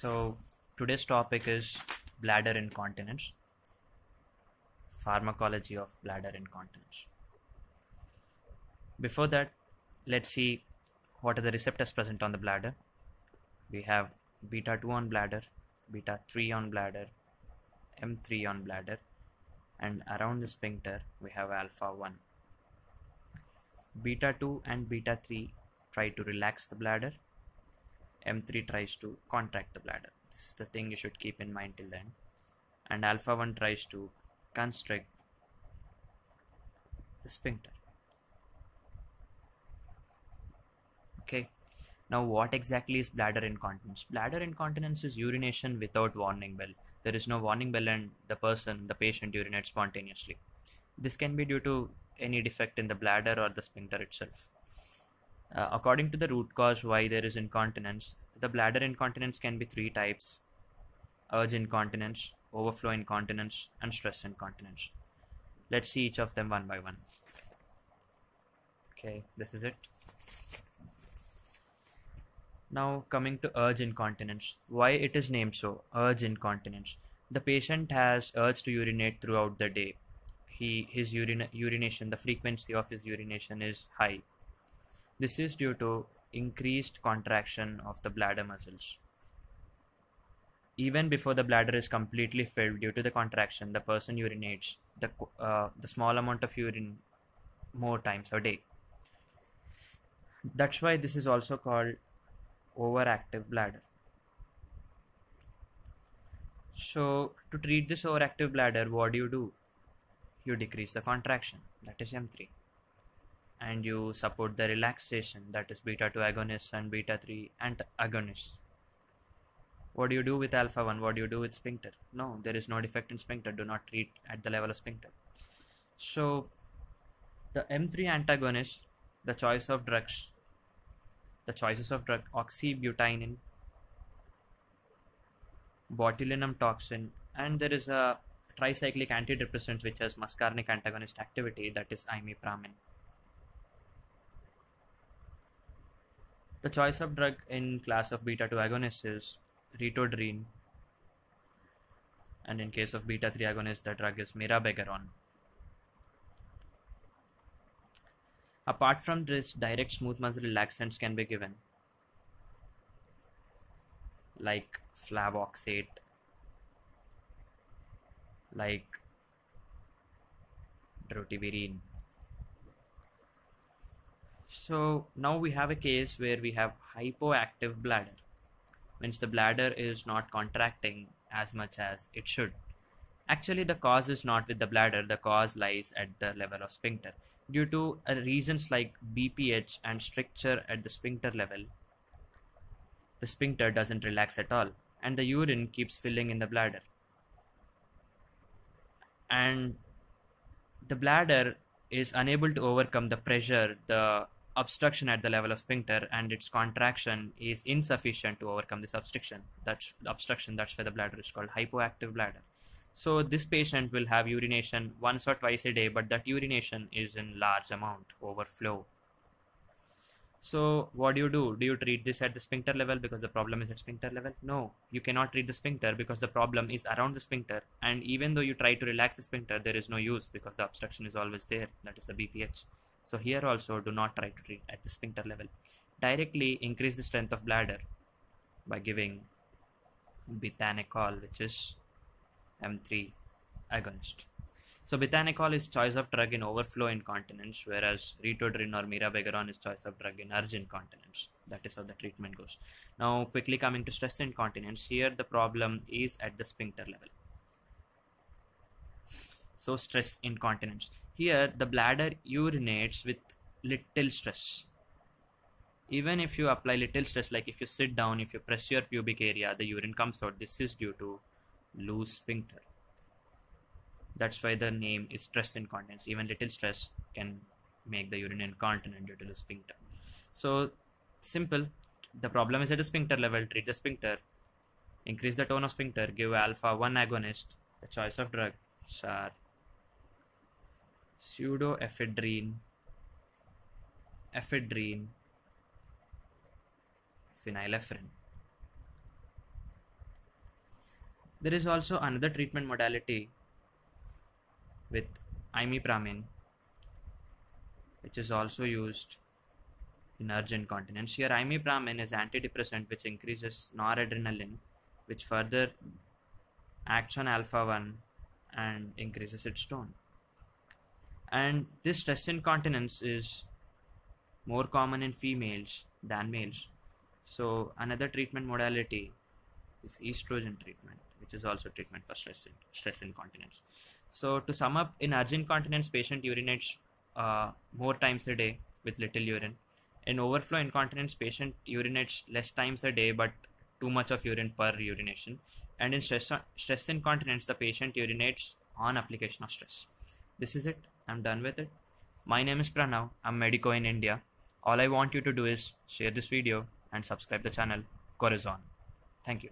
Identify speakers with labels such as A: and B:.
A: So today's topic is bladder incontinence, pharmacology of bladder incontinence. Before that, let's see what are the receptors present on the bladder. We have beta 2 on bladder, beta 3 on bladder, M3 on bladder, and around the sphincter we have alpha 1. Beta 2 and beta 3 try to relax the bladder, M3 tries to contract the bladder. This is the thing you should keep in mind till then. And alpha 1 tries to constrict the sphincter. Okay, now what exactly is bladder incontinence? Bladder incontinence is urination without warning bell. There is no warning bell, and the person, the patient, urinates spontaneously. This can be due to any defect in the bladder or the sphincter itself. Uh, according to the root cause why there is incontinence, the bladder incontinence can be three types urge incontinence, overflow incontinence, and stress incontinence. Let's see each of them one by one. Okay, this is it. Now, coming to urge incontinence, why it is named so urge incontinence. The patient has urge to urinate throughout the day. He, his urina- urination, the frequency of his urination is high. This is due to increased contraction of the bladder muscles. Even before the bladder is completely filled due to the contraction, the person urinates the, uh, the small amount of urine more times a day. That's why this is also called overactive bladder. So, to treat this overactive bladder, what do you do? You decrease the contraction, that is M3 and you support the relaxation that is beta 2 agonists and beta 3 antagonists what do you do with alpha 1 what do you do with sphincter? No there is no defect in sphincter. Do not treat at the level of sphincter. So the m3 antagonist the choice of drugs the choices of drug oxybutynin botulinum toxin and there is a tricyclic antidepressant which has muscarinic antagonist activity that is imipramine The choice of drug in class of beta 2 agonists is ritodrine, and in case of beta 3 agonist, the drug is mirabegron. Apart from this, direct smooth muscle relaxants can be given, like flavoxate, like drotaverine. So now we have a case where we have hypoactive bladder. Means the bladder is not contracting as much as it should. Actually, the cause is not with the bladder, the cause lies at the level of sphincter. Due to uh, reasons like BPH and stricture at the sphincter level, the sphincter doesn't relax at all, and the urine keeps filling in the bladder. And the bladder is unable to overcome the pressure, the obstruction at the level of sphincter and its contraction is insufficient to overcome this obstruction. That's obstruction that's why the bladder is called hypoactive bladder. So this patient will have urination once or twice a day but that urination is in large amount overflow. So what do you do? Do you treat this at the sphincter level because the problem is at sphincter level? No you cannot treat the sphincter because the problem is around the sphincter. And even though you try to relax the sphincter there is no use because the obstruction is always there. That is the bph so here also do not try to treat at the sphincter level. Directly increase the strength of bladder by giving bethanechol which is M3 agonist. So bethanechol is choice of drug in overflow incontinence whereas ritodrine or mirabegron is choice of drug in urge incontinence. That is how the treatment goes. Now quickly coming to stress incontinence here the problem is at the sphincter level. So stress incontinence here, the bladder urinates with little stress. Even if you apply little stress, like if you sit down, if you press your pubic area, the urine comes out. This is due to loose sphincter. That's why the name is stress incontinence. Even little stress can make the urine incontinent due to the sphincter. So, simple. The problem is at the sphincter level. Treat the sphincter. Increase the tone of sphincter. Give alpha 1 agonist. The choice of drugs are pseudoephedrine, ephedrine, phenylephrine. There is also another treatment modality with imipramine, which is also used in urge incontinence. Here, imipramine is antidepressant which increases noradrenaline, which further acts on alpha 1 and increases its tone. And this stress incontinence is more common in females than males. So, another treatment modality is estrogen treatment, which is also treatment for stress, in, stress incontinence. So, to sum up, in urge incontinence, patient urinates uh, more times a day with little urine. In overflow incontinence, patient urinates less times a day but too much of urine per urination. And in stress, stress incontinence, the patient urinates on application of stress. This is it. I'm done with it. My name is Pranav. I'm Medico in India. All I want you to do is share this video and subscribe the channel Corazon. Thank you.